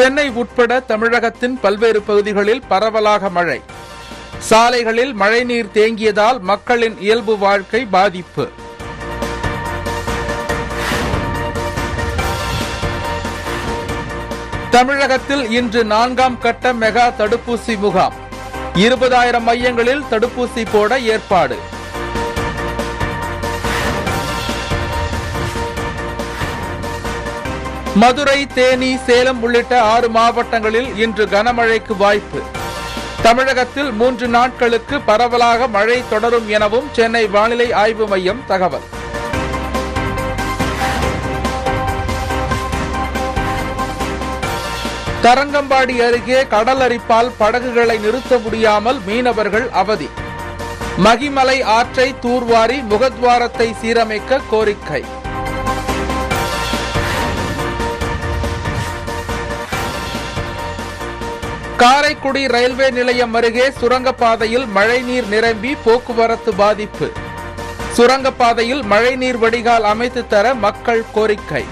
சென்னை உட்பட தமிழகத்தின் பல்வேறு பகுதிகளில் பரவலாக மழை. சாலைகளில் மழைநீர் தேங்கியதால் மக்களின் இயல்பு வாழ்க்கை பாதிப்பு. தமிழகத்தில் இன்று நான்காம் கட்ட மெகா தடுப்பூசி முகாம். இருபதாயிரம் மையங்களில் தடுப்பூசி போட ஏற்பாடு. மதுரை தேனி சேலம் உள்ளிட்ட ஆறு மாவட்டங்களில் இன்று கனமழைக்கு வாய்ப்பு. தமிழகத்தில் மூன்று நாட்களுக்கு பரவலாக மழை தொடரும் எனவும் சென்னை வானிலை ஆய்வு மையம் தகவல். தரங்கம்பாடி அருகே கடல் அரிப்பால் படகுகளை நிறுத்த முடியாமல் மீனவர்கள் அவதி. மகிமலை ஆற்றை தூர்வாரி முகத்வாரத்தை சீரமைக்க கோரிக்கை. காரைக்குடி ரயில்வே நிலையம் அருகே சுரங்கப்பாதையில் மழைநீர் நிரம்பி போக்குவரத்து பாதிப்பு. சுரங்கப்பாதையில் மழைநீர் வடிகால் அமைத்து தர மக்கள் கோரிக்கை.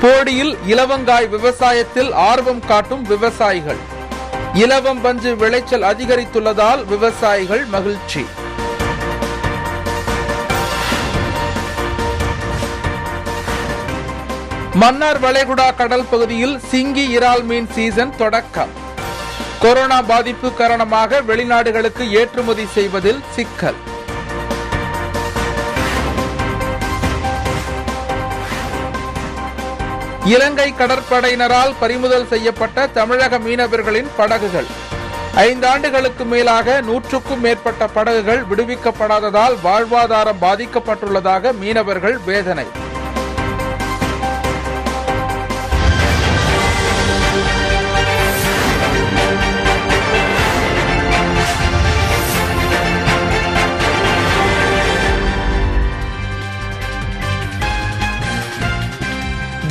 போடியில் இலவங்காய் விவசாயத்தில் ஆர்வம் காட்டும் விவசாயிகள். இலவம் பஞ்சு விளைச்சல் அதிகரித்துள்ளதால் விவசாயிகள் மகிழ்ச்சி. மன்னார் வளைகுடா கடல் பகுதியில் சிங்கி இறால் மீன் சீசன் தொடக்கம். கொரோனா பாதிப்பு காரணமாக வெளிநாடுகளுக்கு ஏற்றுமதி செய்வதில் சிக்கல். இலங்கை கடற்படையினரால் பறிமுதல் செய்யப்பட்ட தமிழக மீனவர்களின் படகுகள். ஐந்தாண்டுகளுக்கு மேலாக நூற்றுக்கும் மேற்பட்ட படகுகள் விடுவிக்கப்படாததால் வாழ்வாதாரம் பாதிக்கப்பட்டுள்ளதாக மீனவர்கள் வேதனை.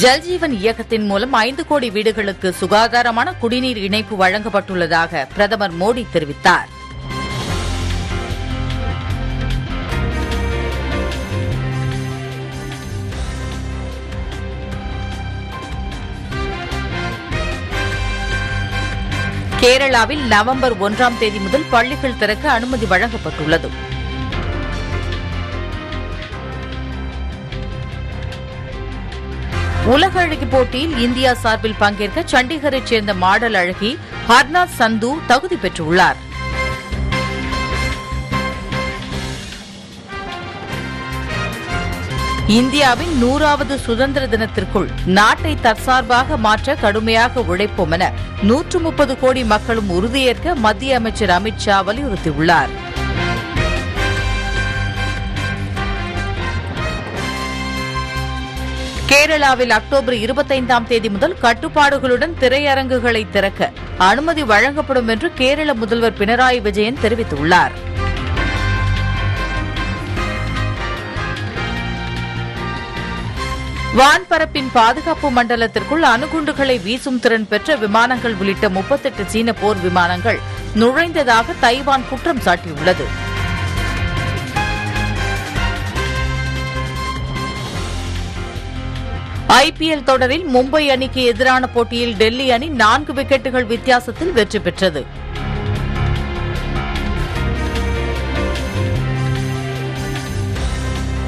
ஜல்ஜீவன் இயக்கத்தின் மூலம் ஐந்து கோடி வீடுகளுக்கு சுகாதாரமான குடிநீர் இணைப்பு வழங்கப்பட்டுள்ளதாக பிரதமர் மோடி தெரிவித்தார். கேரளாவில் நவம்பர் ஒன்றாம் தேதி முதல் பள்ளிகள் திறக்க அனுமதி வழங்கப்பட்டுள்ளது. உலக அழகி போட்டியில் இந்தியா சார்பில் பங்கேற்க சண்டிகரைச் சேர்ந்த மாடல் அழகி ஹர்நாத் சந்து தகுதி பெற்றுள்ளார். இந்தியாவின் நூறாவது சுதந்திர தினத்திற்குள் நாட்டை தற்சார்பாக மாற்ற கடுமையாக உழைப்போம் என நூற்று முப்பது கோடி மக்களும் உறுதியேற்க மத்திய அமைச்சர் அமித் ஷா வலியுறுத்தியுள்ளார். கேரளாவில் அக்டோபர் இருபத்தைந்தாம் தேதி முதல் கட்டுப்பாடுகளுடன் திரையரங்குகளை திறக்க அனுமதி வழங்கப்படும் என்று கேரள முதல்வர் பினராயி விஜயன் தெரிவித்துள்ளார். வான்பரப்பின் பாதுகாப்பு மண்டலத்திற்குள் அணுகுண்டுகளை வீசும் திறன் பெற்ற விமானங்கள் உள்ளிட்ட முப்பத்தெட்டு சீன போர் விமானங்கள் நுழைந்ததாக தைவான் குற்றம் சாட்டியுள்ளது. ஐபிஎல் தொடரில் மும்பை அணிக்கு எதிரான போட்டியில் டெல்லி அணி நான்கு விக்கெட்டுகள் வித்தியாசத்தில் வெற்றி பெற்றது.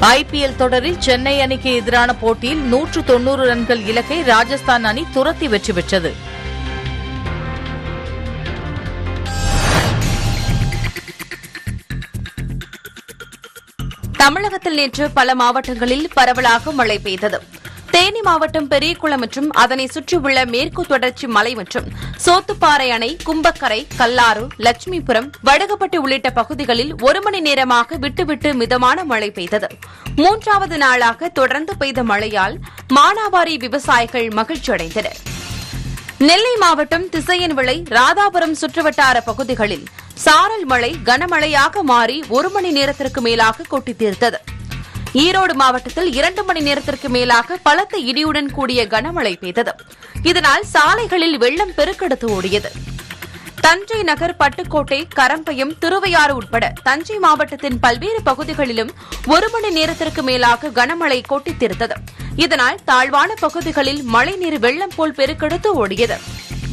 ஐபிஎல் தொடரில் சென்னை அணிக்கு எதிரான போட்டியில் நூற்று தொன்னூறு ரன்கள் இலக்கை ராஜஸ்தான் அணி துரத்தி வெற்றி பெற்றது. தமிழகத்தில் நேற்று பல மாவட்டங்களில் பரவலாக மழை பெய்தது. தேனி மாவட்டம் பெரியகுளம் மற்றும் அதனை சுற்றியுள்ள மேற்கு தொடர்ச்சி மலை மற்றும் சோத்துப்பாறை அணை கும்பக்கரை கல்லாறு லட்சுமிபுரம் வடகப்பட்டி உள்ளிட்ட பகுதிகளில் ஒரு மணி நேரமாக விட்டுவிட்டு மிதமான மழை பெய்தது. மூன்றாவது நாளாக தொடர்ந்து பெய்த மழையால் மானாவாரி விவசாயிகள் மகிழ்ச்சியடைந்தனர். நெல்லை மாவட்டம் திசையன்விளை ராதாபுரம் சுற்றுவட்டார பகுதிகளில் சாரல் மழை கனமழையாக மாறி ஒரு மணி நேரத்திற்கு மேலாக கொட்டி தீர்த்தது. ஈரோடு மாவட்டத்தில் இரண்டு மணி நேரத்திற்கு மேலாக பலத்த இடியுடன் கூடிய கனமழை பெய்தது. இதனால் சாலைகளில் வெள்ளம் பெருக்கெடுத்து ஓடியது. தஞ்சை நகர் பட்டுக்கோட்டை கரம்பயம் திருவையாறு உட்பட தஞ்சை மாவட்டத்தின் பல்வேறு பகுதிகளிலும் ஒரு மணி நேரத்திற்கு மேலாக கனமழை கொட்டித்தீர்த்தது இதனால் தாழ்வான பகுதிகளில் மழைநீர் வெள்ளம் போல் பெருக்கெடுத்து ஓடியது.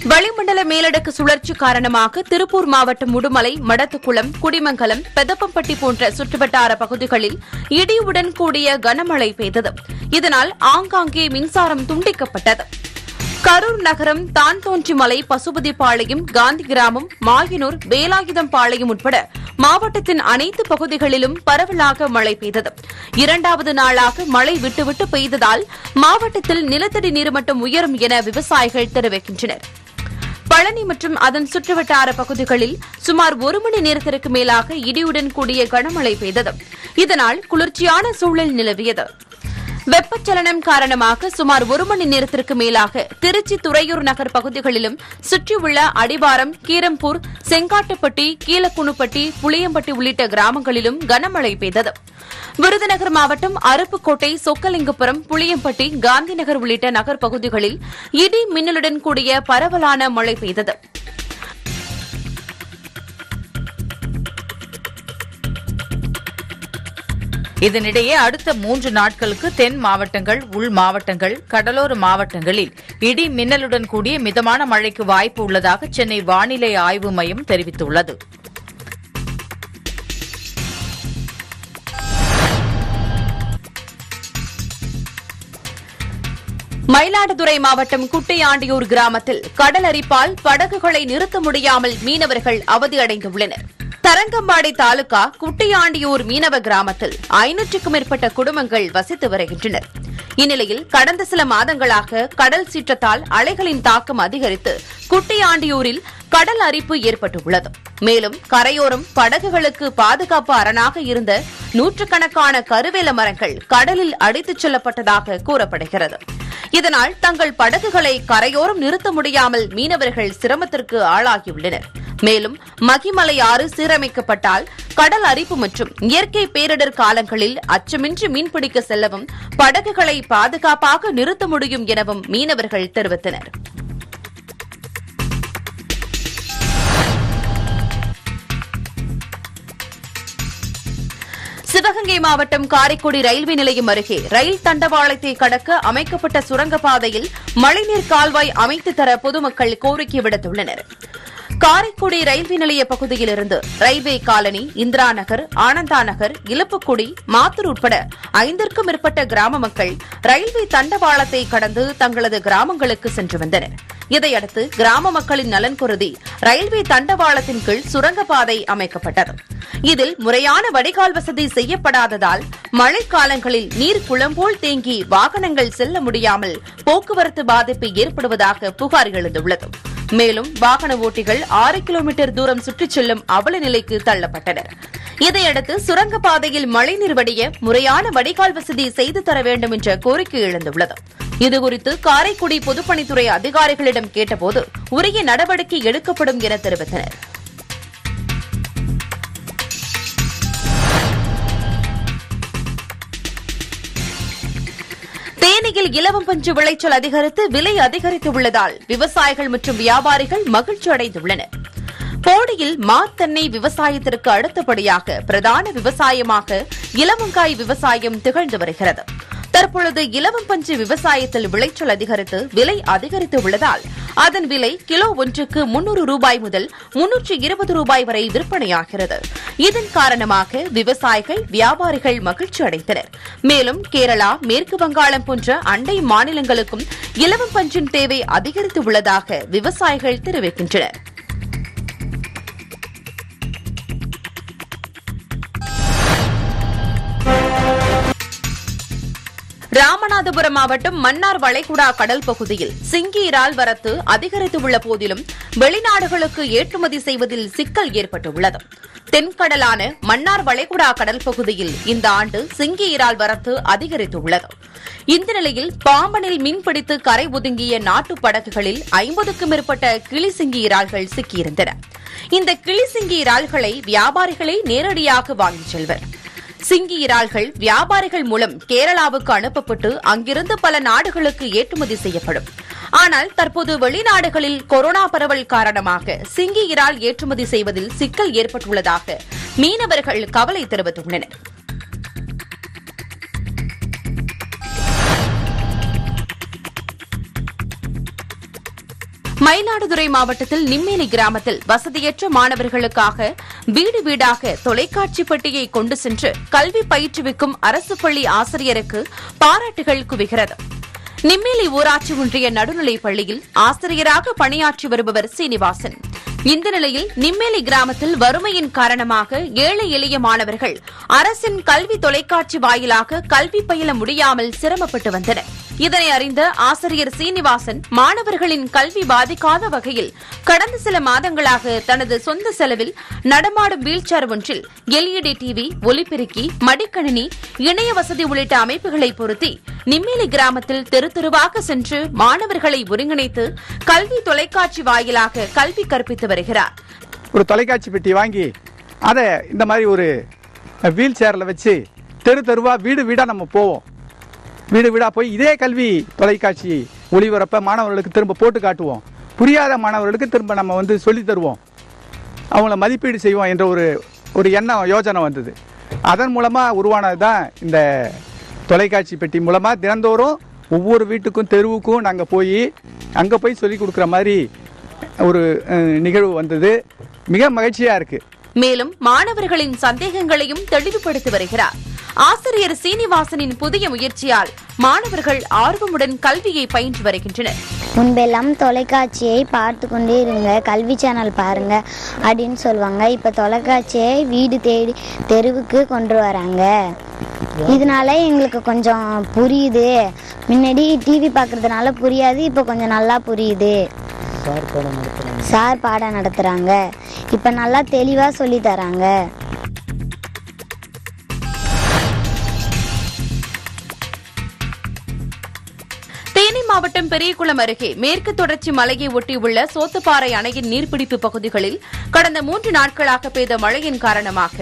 வளிமண்டல மேலடுக்கு சுழற்சி காரணமாக திருப்பூர் மாவட்டம் உடுமலை மடத்துக்குளம் குடிமங்கலம் பெதப்பம்பட்டி போன்ற சுற்றுவட்டார பகுதிகளில் இடியுடன் கூடிய கனமழை பெய்தது. இதனால் ஆங்காங்கே மின்சாரம் துண்டிக்கப்பட்டது. கரூர் நகரம் தான்தோன்றிமலை பசுபதிப்பாளையம் காந்தி கிராமம் மாயனூர் வேலாயுதம் பாளையம் உட்பட மாவட்டத்தின் அனைத்து பகுதிகளிலும் பரவலாக மழை பெய்தது. இரண்டாவது நாளாக மழை விட்டுவிட்டு பெய்ததால் மாவட்டத்தில் நிலத்தடி நீர்மட்டம் உயரும் என விவசாயிகள் தெரிவிக்கின்றனர். பழனி மற்றும் அதன் சுற்றுவட்டார பகுதிகளில் சுமார் ஒரு மணி நேரத்திற்கு மேலாக இடியுடன் கூடிய கனமழை பெய்தது. இதனால் குளிர்ச்சியான சூழல் நிலவியது. வெப்பச்சலனம் காரணமாக சுமார் ஒரு மணி நேரத்திற்கு மேலாக திருச்சி துறையூர் நகர் பகுதிகளிலும் சுற்றியுள்ள அடிவாரம் கீரம்பூர் செங்காட்டுப்பட்டி கீழக்குணுப்பட்டி புளியம்பட்டி உள்ளிட்ட கிராமங்களிலும் கனமழை பெய்தது. விருதுநகர் மாவட்டம் அருப்புக்கோட்டை சொக்கலிங்கபுரம் புளியம்பட்டி காந்திநகர் உள்ளிட்ட நகர் பகுதிகளில் இடி மின்னலுடன் கூடிய பரவலான மழை பெய்தது. இதனிடையே அடுத்த மூன்று நாட்களுக்கு தென் மாவட்டங்கள் உள் மாவட்டங்கள் கடலோர மாவட்டங்களில் இடி மின்னலுடன் கூடிய மிதமான மழைக்கு வாய்ப்பு உள்ளதாக சென்னை வானிலை ஆய்வு மையம் தெரிவித்துள்ளது. மயிலாடுதுறை மாவட்டம் குட்டையாண்டியூர் கிராமத்தில் கடல் அரிப்பால் படகுகளை நிறுத்த முடியாமல் மீனவர்கள் அவதியடைந்துள்ளனர். தரங்கம்பாடி தாலுகா குட்டியாண்டியூர் மீனவ கிராமத்தில் ஐநூற்றுக்கும் மேற்பட்ட குடும்பங்கள் வசித்து வருகின்றனர். இந்நிலையில் கடந்த சில மாதங்களாக கடல் சீற்றத்தால் அலைகளின் தாக்கம் அதிகரித்து குட்டியாண்டியூரில் கடல் அரிப்பு ஏற்பட்டுள்ளது. மேலும் கரையோரம் படகுகளுக்கு பாதுகாப்பு அரணாக இருந்த நூற்றுக்கணக்கான கருவேல மரங்கள் கடலில் அடித்துச் செல்லப்பட்டதாக கூறப்படுகிறது. இதனால் தங்கள் படகுகளை கரையோரம் நிறுத்த முடியாமல் மீனவர்கள் சிரமத்திற்கு ஆளாகியுள்ளனர். மேலும் மகிமலை ஆறு சீரமைக்கப்பட்டால் கடல் அரிப்பு மற்றும் இயற்கை பேரிடர் காலங்களில் அச்சமின்றி மீன்பிடிக்க செல்லவும் படகுகளை பாதுகாப்பாக நிறுத்த முடியும் எனவும் மீனவர்கள் தெரிவித்தனர். சிவகங்கை மாவட்டம் காரைக்குடி ரயில்வே நிலையம் அருகே ரயில் தண்டவாளத்தை கடக்க அமைக்கப்பட்ட சுரங்கப்பாதையில் மழைநீர் கால்வாய் அமைத்து தர பொதுமக்கள் கோரிக்கை விடுத்துள்ளனர். காரைக்குடி ரயில்வே நிலைய பகுதியிலிருந்து ரயில்வே காலனி இந்திரா நகர் ஆனந்தா நகர் இலுப்புக்குடி மாத்தூர் உட்பட ஐந்திற்கும் மேற்பட்ட கிராம மக்கள் ரயில்வே தண்டவாளத்தை கடந்து தங்களது கிராமங்களுக்கு சென்று வந்தனர். இதையடுத்து கிராம மக்களின் நலன் கருதி ரயில்வே தண்டவாளத்தின் கீழ் சுரங்கப்பாதை அமைக்கப்பட்டது. இதில் முறையான வடிகால் வசதி செய்யப்படாததால் மழைக்காலங்களில் நீர் குளம்போல் தேங்கி வாகனங்கள் செல்ல முடியாமல் போக்குவரத்து பாதிப்பு ஏற்படுவதாக புகார் எழுந்துள்ளது. மேலும் வாகன ஓட்டிகள் ஆறு கிலோமீட்டர் தூரம் சுற்றிச் செல்லும் அவல நிலைக்கு தள்ளப்பட்டனர். இதையடுத்து சுரங்கப்பாதையில் மழைநீர் வடிய முறையான வடிகால் வசதி செய்து தர வேண்டும் என்ற கோரிக்கை எழுந்துள்ளது. இதுகுறித்து காரைக்குடி பொதுப்பணித்துறை அதிகாரிகளிடம் கேட்டபோது உரிய நடவடிக்கை எடுக்கப்படும் என தெரிவித்தனர். தேனியில் இலவம் பஞ்சு விளைச்சல் அதிகரித்து விலை அதிகரித்து உள்ளதால் விவசாயிகள் மற்றும் வியாபாரிகள் மகிழ்ச்சி அடைந்துள்ளனர். போடியில் மாத்தென்னை விவசாயத்திற்கு அடுத்தபடியாக பிரதான விவசாயமாக இலவங்காய் விவசாயம் திகழ்ந்து வருகிறது. தற்பொழுது இலவம் பஞ்சு விவசாயத்தில் விளைச்சல் அதிகரித்து விலை அதிகரித்து உள்ளதால் அதன் விலை கிலோ ஒன்றுக்கு முன்னூறு ரூபாய் முதல் முன்னூற்று இருபது ரூபாய் வரை விற்பனையாகிறது. இதன் காரணமாக விவசாயிகள் வியாபாரிகள் மகிழ்ச்சி அடைந்தனர். மேலும் கேரளா மேற்கு வங்காளம் போன்ற அண்டை மாநிலங்களுக்கும் இலவம் பஞ்சின் தேவை அதிகரித்து உள்ளதாக விவசாயிகள் தெரிவிக்கின்றனர். ராமநாதபுரம் மாவட்டம் மன்னார் வளைகுடா கடல் பகுதியில் சிங்கி இறால் வரத்து அதிகரித்துள்ள போதிலும் வெளிநாடுகளுக்கு ஏற்றுமதி செய்வதில் சிக்கல் ஏற்பட்டுள்ளது. தென்கடலான மன்னார் வளைகுடா கடல் பகுதியில் இந்த ஆண்டு சிங்கி இறால் வரத்து அதிகரித்துள்ளது. இந்த நிலையில் பாம்பனில் மீன்பிடித்து கரை ஒதுங்கிய நாட்டு படகுகளில் ஐம்பதுக்கும் மேற்பட்ட கிளிசிங்கி இறால்கள் சிக்கியிருந்தன. இந்த கிளிசிங்கி இறால்களை வியாபாரிகளே நேரடியாக வாங்கிச் செல்வர். சிங்கி இறால்கள் வியாபாரிகள் மூலம் கேரளாவுக்கு அனுப்பப்பட்டு அங்கிருந்து பல நாடுகளுக்கு ஏற்றுமதி செய்யப்படும். ஆனால் தற்போது வெளிநாடுகளில் கொரோனா பரவல் காரணமாக சிங்கி இறால் ஏற்றுமதி செய்வதில் சிக்கல் ஏற்பட்டுள்ளதாக மீனவர்கள் கவலை தெரிவித்துள்ளனர். மயிலாடுதுறை மாவட்டத்தில் நிம்மேலி கிராமத்தில் வசதியற்ற மாணவர்களுக்காக வீடு வீடாக தொலைக்காட்சி பெட்டியை கொண்டு சென்று கல்வி பயிற்றுவிக்கும் அரசு பள்ளி ஆசிரியருக்கு பாராட்டுகள் குவிகிறது. நிம்மேலி ஊராட்சி ஒன்றிய நடுநிலைப் பள்ளியில் ஆசிரியராக பணியாற்றி வருபவர் சீனிவாசன். இந்த நிலையில் நிம்மேலி கிராமத்தில் வறுமையின் காரணமாக ஏழை எளிய மாணவர்கள் அரசின் கல்வி தொலைக்காட்சி வாயிலாக கல்வி பயில முடியாமல் சிரமப்பட்டு வந்தனர். இதனை அறிந்த ஆசிரியர் சீனிவாசன் மாணவர்களின் கல்வி பாதிக்காத வகையில் கடந்த சில மாதங்களாக தனது சொந்த செலவில் நடமாடும் வீல்சேர் ஒன்றில் எல்இடி டிவி ஒலிபெருக்கி மடிக்கணினி இணைய வசதி உள்ளிட்ட அமைப்புகளை பொருத்தி நிம்மேலி கிராமத்தில் தெரு தெருவாக சென்று மாணவர்களை ஒருங்கிணைத்து கல்வி தொலைக்காட்சி வாயிலாக கல்வி கற்பித்து வருகிறார். ஒரு தொலைக்காட்சி பெட்டி வாங்கி அதை இந்த மாதிரி ஒரு வீல் சேரில் வச்சு தெரு தெருவா வீடு வீடாக நம்ம போவோம். வீடு வீடாக போய் இதே கல்வி தொலைக்காட்சி ஒளிபரப்ப மாணவர்களுக்கு திரும்ப போட்டு காட்டுவோம். புரியாத மாணவர்களுக்கு திரும்ப நம்ம வந்து சொல்லி தருவோம். அவங்கள மதிப்பீடு செய்வோம் என்ற ஒரு ஒரு எண்ணம் யோஜனை வந்தது. அதன் மூலமாக உருவானது தான் இந்த தொலைக்காட்சி பெட்டி மூலமாக தினந்தோறும் ஒவ்வொரு வீட்டுக்கும் தெருவுக்கும் நாங்கள் போய் அங்கே போய் சொல்லி கொடுக்குற மாதிரி ஒரு நிகழ்வு வந்தது. மிக மகிழ்ச்சியாக இருக்குது மேலும் மாணவர்களின் சந்தேகங்களையும் தெளிவுபடுத்தி வருகிறார். ஆசிரியர் சீனிவாசனின் புதிய முயற்சியால் மாணவர்கள் ஆர்வமுடன் கல்வியை பயின்று வருகின்றனர். முன்பெல்லாம் தொலைக்காட்சியை பார்த்து கொண்டே இருங்க கல்வி சேனல் பாருங்க அப்படின்னு சொல்லுவாங்க. இப்போ தொலைக்காட்சியை வீடு தேடி தெருவுக்கு கொண்டு வராங்க. இதனால எங்களுக்கு கொஞ்சம் புரியுது. முன்னாடி டிவி பார்க்கறதுனால புரியாது இப்போ கொஞ்சம் நல்லா புரியுது. சார் பாடம் நடத்துகிறாங்க இப்போ நல்லா தெளிவாக சொல்லி தராங்க. தேனி மாவட்டம் பெரியகுளம் அருகே மேற்கு தொடர்ச்சி மலையை ஒட்டியுள்ள சோத்துப்பாறை அணையின் நீர்பிடிப்பு பகுதிகளில் கடந்த மூன்று நாட்களாக பெய்த மழையின் காரணமாக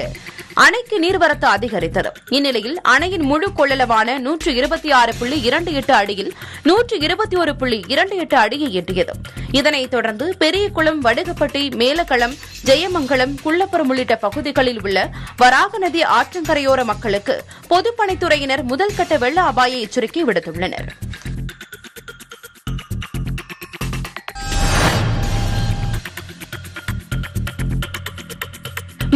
அணைக்கு நீர்வரத்து அதிகரித்தது. இந்நிலையில் அணையின் முழு கொள்ளளவான நூற்று இருபத்தி ஆறு புள்ளி இரண்டு எட்டு அடியில் நூற்று இருபத்தி ஒரு புள்ளி இரண்டு எட்டு அடியை எட்டியது. இதனைத் தொடர்ந்து பெரியகுளம் வடுகப்பட்டி மேலக்களம் ஜெயமங்கலம் குள்ளப்புறம் உள்ளிட்ட பகுதிகளில் உள்ள வராக நதி ஆற்றங்கரையோர மக்களுக்கு பொதுப்பணித்துறையினர் முதல்கட்ட வெள்ள அபாய எச்சரிக்கை விடுத்துள்ளனர்.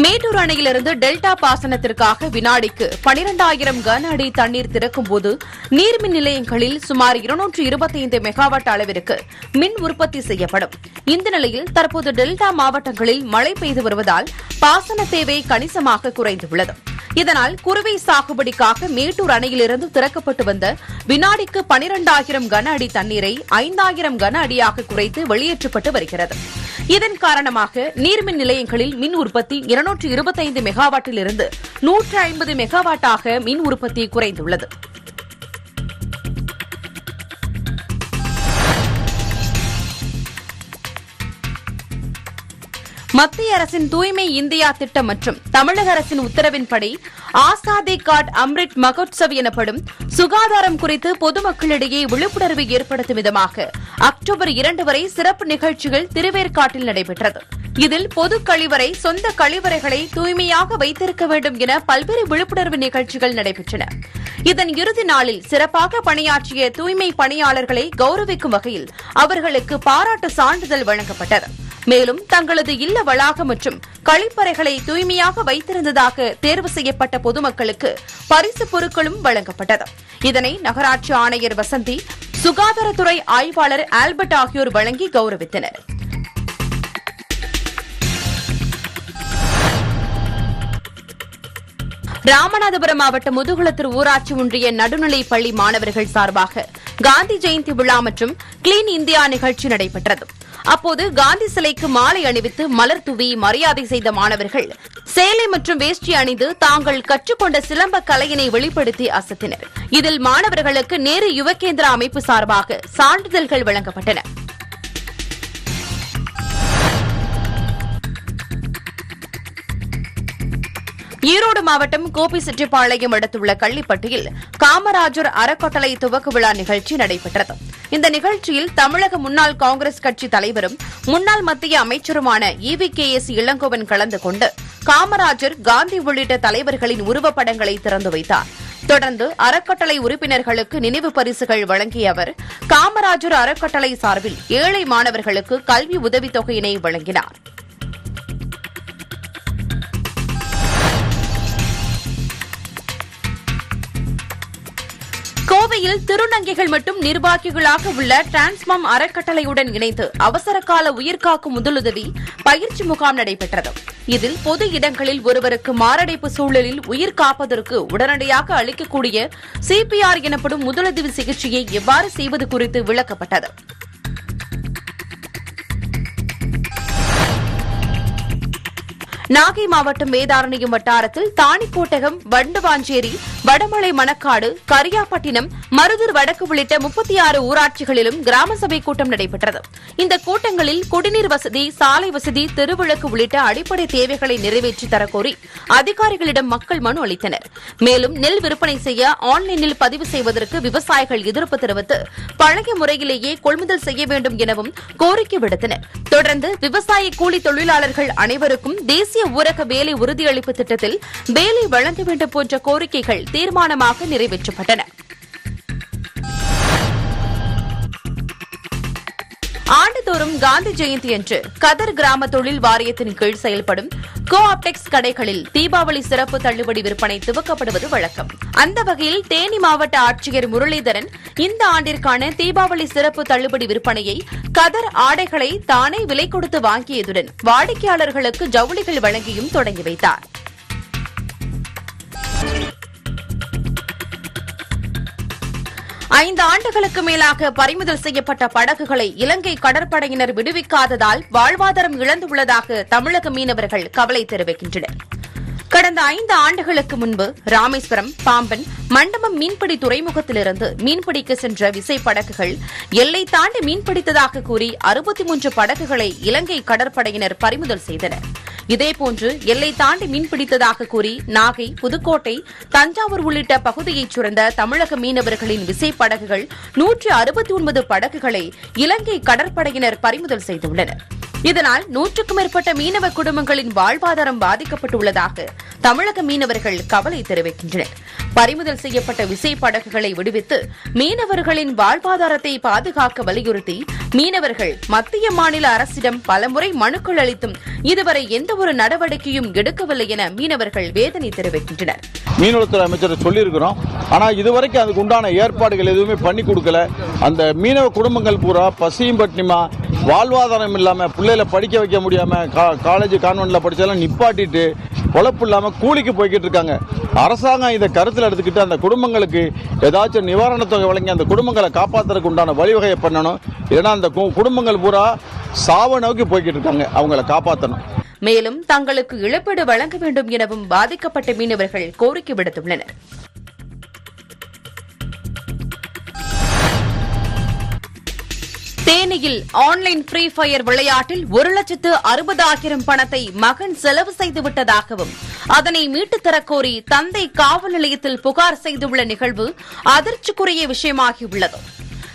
மேட்டூர் அணையிலிருந்து டெல்டா பாசனத்திற்காக வினாடிக்கு பனிரெண்டாயிரம் கன அடி தண்ணீர் திறக்கும்போது நீர்மின் நிலையங்களில் சுமார் இருநூற்று இருபத்தைந்து மெகாவாட் அளவிற்கு மின் உற்பத்தி செய்யப்படும். இந்த நிலையில் தற்போது டெல்டா மாவட்டங்களில் மழை பெய்து வருவதால் பாசன தேவை கணிசமாக குறைந்துள்ளது. இதனால் குறுவை சாகுபடிக்காக மேட்டூர் அணையிலிருந்து திறக்கப்பட்டு வந்த வினாடிக்கு பனிரெண்டாயிரம் கன அடி தண்ணீரை ஐந்தாயிரம் கன அடியாக குறைத்து வெளியேற்றப்பட்டு வருகிறது. இதன் காரணமாக நீர்மின் நிலையங்களில் மின் உற்பத்தி இருநூற்று இருபத்தைந்து மெகாவாட்டில் இருந்து நூற்று ஐம்பது மெகாவாட்டாக மின் உற்பத்தி குறைந்துள்ளது. மத்திய அரசின் தூய்மை இந்தியா திட்டம் மற்றும் தமிழக அரசின் உத்தரவின்படி ஆசாதி காட் அம்ரிட் மகோத்சவ் எனப்படும் சுகாதாரம் குறித்து பொதுமக்களிடையே விழிப்புணர்வை ஏற்படுத்தும் விதமாக அக்டோபர் இரண்டு வரை சிறப்பு நிகழ்ச்சிகள் திருவேற்காட்டில் நடைபெற்றது. இதில் பொது கழிவறை சொந்த கழிவறைகளை தூய்மையாக வைத்திருக்க வேண்டும் என பல்வேறு விழிப்புணர்வு நிகழ்ச்சிகள் நடைபெற்றன. இதன் இறுதி நாளில் சிறப்பாக பணியாற்றிய தூய்மை பணியாளர்களை கௌரவிக்கும் வகையில் அவர்களுக்கு பாராட்டு சான்றிதழ் வழங்கப்பட்டது. மேலும் தங்களது இல்ல வளாகம் மற்றும் கழிப்பறைகளை தூய்மையாக வைத்திருந்ததாக தேர்வு செய்யப்பட்ட பொதுமக்களுக்கு பரிசு பொருட்களும் வழங்கப்பட்டது. இதனை நகராட்சி ஆணையர் வசந்தி சுகாதாரத்துறை ஆய்வாளர் ஆல்பர்ட் ஆகியோர் வழங்கி கௌரவித்தனர். ராமநாதபுரம் மாவட்டம் முதுகுளத்தூர் ஊராட்சி ஒன்றிய நடுநிலைப் பள்ளி மாணவர்கள் சார்பாக காந்தி ஜெயந்தி விழா மற்றும் கிளீன் இந்தியா நிகழ்ச்சி நடைபெற்றது. அப்போது காந்தி சிலைக்கு மாலை அணிவித்து மலர் தூவி மரியாதை செய்த மாணவர்கள். சேலை மற்றும் வேஷ்டி அணிந்து தாங்கள் கற்றுக்கொண்ட சிலம்ப கலையினை வெளிப்படுத்தி அசத்தினர். இதில் மாணவர்களுக்கு நேரு யுவகேந்திரா அமைப்பு சார்பாக சான்றிதழ்கள் வழங்கப்பட்டன. ஈரோடு மாவட்டம் கோபி செட்டிப்பாளையம் அடுத்துள்ள கள்ளிப்பட்டியில் காமராஜர் அறக்கட்டளை துவக்க விழா நிகழ்ச்சி நடைபெற்றது. இந்த நிகழ்ச்சியில் தமிழக முன்னாள் காங்கிரஸ் கட்சி தலைவரும் முன்னாள் மத்திய அமைச்சருமான இவி கே எஸ் இளங்கோவன் கலந்து கொண்டு காமராஜர் காந்தி உள்ளிட்ட தலைவர்களின் உருவப்படங்களை திறந்து வைத்தார். தொடர்ந்து அறக்கட்டளை உறுப்பினர்களுக்கு நினைவு பரிசுகள் வழங்கிய அவர் காமராஜர் அறக்கட்டளை சார்பில் ஏழை மாணவர்களுக்கு கல்வி உதவித்தொகையினை வழங்கினார். கோவையில் திருநங்கைகள் மட்டும் நிர்வாகிகளாக உள்ள டிரான்ஸ்மாம் அறக்கட்டளையுடன் இணைந்து அவசர கால உயிர்காக்கும் முதலுதவி பயிற்சி முகாம் நடைபெற்றது. இதில் பொது இடங்களில் ஒருவருக்கு மாரடைப்பு சூழலில் உயிர் காப்பதற்கு உடனடியாக அளிக்கக்கூடிய சிபிஆர் எனப்படும் முதலுதவி சிகிச்சையை எவ்வாறு செய்வது குறித்து விளக்கப்பட்டது. நாகை மாவட்டம் வேதாரண்யம் வட்டாரத்தில் தாணிக்கோட்டகம் வண்டவாஞ்சேரி வடமலை மணக்காடு கரியாப்பட்டினம் மருதூர் வடக்கு உள்ளிட்ட முப்பத்தி ஆறு ஊராட்சிகளிலும் கிராம சபை கூட்டம் நடைபெற்றது. இந்த கூட்டங்களில் குடிநீர் வசதி சாலை வசதி தெருவிளக்கு உள்ளிட்ட அடிப்படை தேவைகளை நிறைவேற்றி தரக்கோரி அதிகாரிகளிடம் மக்கள் மனு அளித்தனர். மேலும் நெல் விற்பனை செய்ய ஆன்லைனில் பதிவு செய்வதற்கு விவசாயிகள் எதிர்ப்பு தெரிவித்து பழைய முறையிலேயே கொள்முதல் செய்ய வேண்டும் எனவும் கோரிக்கை விடுத்தனர். தொடர்ந்து விவசாய கூலி தொழிலாளர்கள் அனைவருக்கும் தேசிய ஊரக வேலை உறுதியளிப்பு திட்டத்தில் வேலை வழங்க வேண்டும் போன்ற கோரிக்கைகள் தீர்மானமாக நிறைவேற்றப்பட்டன. ஆண்டுதோறும் காந்தி ஜெயந்தி அன்று கதர் கிராம தொழில் வாரியத்தின் கீழ் செயல்படும் கோ ஆப்டெக்ஸ் கடைகளில் தீபாவளி சிறப்பு தள்ளுபடி விற்பனை துவக்கப்படுவது வழக்கம். அந்த வகையில் தேனி மாவட்ட ஆட்சியர் முரளிதரன் இந்த ஆண்டிற்கான தீபாவளி சிறப்பு தள்ளுபடி விற்பனையை கதர் ஆடைகளை தானே விலை கொடுத்து வாங்கியதுடன் வாடிக்கையாளர்களுக்கு ஜவுளிகள் வழங்கியும் தொடங்கி வைத்தார். ஐந்து ஆண்டுகளுக்கு மேலாக பறிமுதல் செய்யப்பட்ட படகுகளை இலங்கை கடற்படையினர் விடுவிக்காததால் வாழ்வாதாரம் இழந்துள்ளதாக தமிழக மீனவர்கள் கவலை தெரிவிக்கின்றனர். கடந்த ஐந்து ஆண்டுகளுக்கு முன்பு ராமேஸ்வரம் பாம்பன் மண்டபம் மீன்பிடி துறைமுகத்திலிருந்து மீன்பிடிக்க சென்ற விசை படகுகள் எல்லை தாண்டி மீன்பிடித்ததாக கூறி அறுபத்தி மூன்று படகுகளை இலங்கை கடற்படையினர் பறிமுதல் செய்தனா் இதேபோன்று எல்லை தாண்டி மீன்பிடித்ததாக கூறி நாகை புதுக்கோட்டை தஞ்சாவூர் உள்ளிட்ட பகுதியைச் சேர்ந்த தமிழக மீனவர்களின் விசைப்படகுகள் நூற்று அறுபத்தி ஒன்பது படகுகளை இலங்கை கடற்படையினர் பறிமுதல் செய்துள்ளனர். இதனால் நூற்றுக்கும் மேற்பட்ட மீனவ குடும்பங்களின் வாழ்வாதாரம் பாதிக்கப்பட்டுள்ளதாக தமிழக மீனவர்கள் கவலை தெரிவிக்கின்றனர். பறிமுதல் செய்யப்பட்ட விசை படகுகளை விடுவித்து மீனவர்களின் வாழ்வாதாரத்தை பாதுகாக்க வலியுறுத்தி மீனவர்கள் மத்திய மாநில அரசிடம் பலமுறை மனுக்கள் அளித்தும் இதுவரை எந்தவொரு நடவடிக்கையும் எடுக்கவில்லை என மீனவர்கள் வேதனை தெரிவிக்கின்றனர். மீனவளத்துறை அமைச்சர் சொல்லியிருக்கிறோம். ஆனால் இதுவரைக்கும் அதுக்கு உண்டான ஏற்பாடுகள் எதுவுமே பண்ணி கொடுக்கல. அந்த மீனவ குடும்பங்கள் பூரா பசியும் பட்டினிமா வாழ்வாதாரம் இல்லாமல் பிள்ளைகளை படிக்க வைக்க முடியாமல் கா காலேஜ் கான்வென்ட்டில் படித்தாலும் நிப்பாட்டிட்டு பொழப்பு இல்லாமல் கூலிக்கு போய்கிட்டு இருக்காங்க. அரசாங்கம் இதை கருத்தில் எடுத்துக்கிட்டு அந்த குடும்பங்களுக்கு ஏதாச்சும் நிவாரணத் தொகை வழங்கி அந்த குடும்பங்களை காப்பாற்றுறதுக்கு உண்டான வழிவகையை பண்ணணும்? ஏன்னா அந்த கு- குடும்பங்கள் பூரா சாவ நோக்கி போய்கிட்டு இருக்காங்க. அவங்கள காப்பாற்றணும் மேலும் தங்களுக்கு இழப்பீடு வழங்க வேண்டும் எனவும் பாதிக்கப்பட்ட மீனவர்கள் கோரிக்கை விடுத்துள்ளனர். தேனியில் ஆன்லைன் ஃப்ரீ ஃபயர் விளையாட்டில் ஒரு லட்சத்து அறுபதாயிரம் பணத்தை மகன் செலவு செய்துவிட்டதாகவும் அதனை மீட்டுத் தரக் கோரி தந்தை காவல் நிலையத்தில் புகார் செய்துள்ள நிகழ்வு அதிர்ச்சிக்குரிய விஷயமாகியுள்ளது.